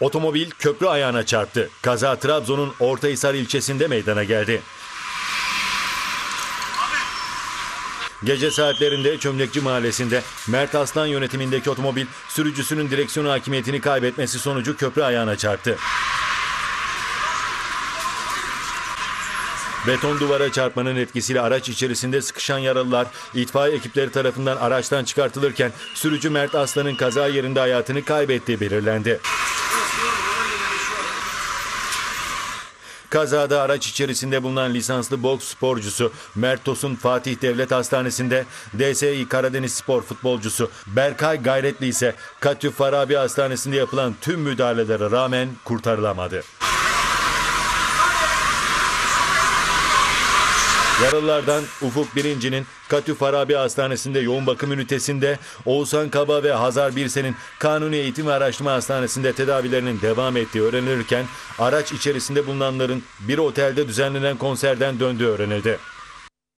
Otomobil köprü ayağına çarptı. Kaza Trabzon'un Ortahisar ilçesinde meydana geldi. Gece saatlerinde Çömlekçi Mahallesi'nde Mert Aslan yönetimindeki otomobil sürücüsünün direksiyon hakimiyetini kaybetmesi sonucu köprü ayağına çarptı. Beton duvara çarpmanın etkisiyle araç içerisinde sıkışan yaralılar itfaiye ekipleri tarafından araçtan çıkartılırken sürücü Mert Aslan'ın kaza yerinde hayatını kaybettiği belirlendi. Kazada araç içerisinde bulunan lisanslı boks sporcusu Mert Tosun Fatih Devlet Hastanesi'nde, DSİ Karadeniz Spor futbolcusu Berkay Gayretli ise Katü Farabi Hastanesi'nde yapılan tüm müdahalelere rağmen kurtarılamadı. Yaralılardan Ufuk Birinci'nin Katü Farabi Hastanesi'nde yoğun bakım ünitesinde, Oğuzhan Kaba ve Hazar Birsen'in Kanuni Eğitim ve Araştırma Hastanesi'nde tedavilerinin devam ettiği öğrenilirken, araç içerisinde bulunanların bir otelde düzenlenen konserden döndüğü öğrenildi.